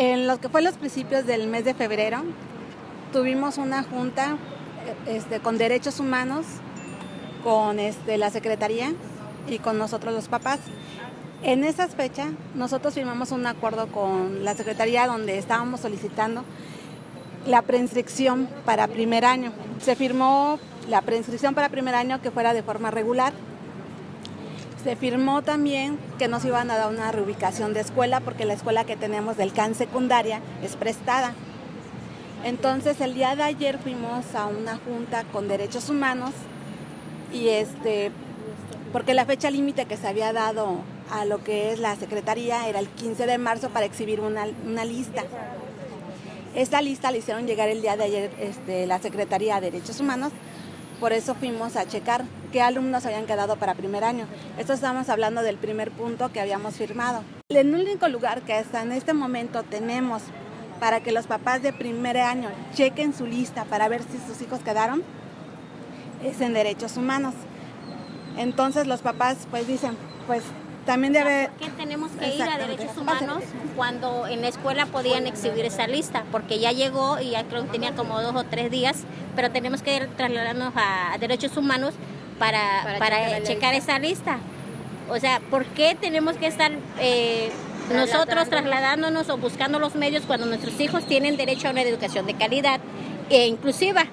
En lo que fue los principios del mes de febrero, tuvimos una junta este, con derechos humanos, con este, la Secretaría y con nosotros los papás. En esa fecha, nosotros firmamos un acuerdo con la Secretaría donde estábamos solicitando la preinscripción para primer año. Se firmó la preinscripción para primer año que fuera de forma regular. Se firmó también que nos iban a dar una reubicación de escuela porque la escuela que tenemos del CAN secundaria es prestada. Entonces el día de ayer fuimos a una junta con derechos humanos y este porque la fecha límite que se había dado a lo que es la secretaría era el 15 de marzo para exhibir una, lista. Esta lista la hicieron llegar el día de ayer este, la Secretaría de Derechos Humanos, por eso fuimos a checar qué alumnos habían quedado para primer año. Esto estamos hablando del primer punto que habíamos firmado. El único lugar que hasta en este momento tenemos para que los papás de primer año chequen su lista para ver si sus hijos quedaron es en derechos humanos. Entonces los papás pues dicen, pues también debe... ¿Por qué tenemos que ir a derechos humanos cuando en la escuela podían exhibir esa lista? Porque ya llegó y ya creo que tenía como dos o tres días, pero tenemos que trasladarnos a derechos humanos para, para, checar, esa lista. O sea, ¿por qué tenemos que estar eh, nosotros trasladándonos o buscando los medios cuando nuestros hijos tienen derecho a una educación de calidad e inclusiva?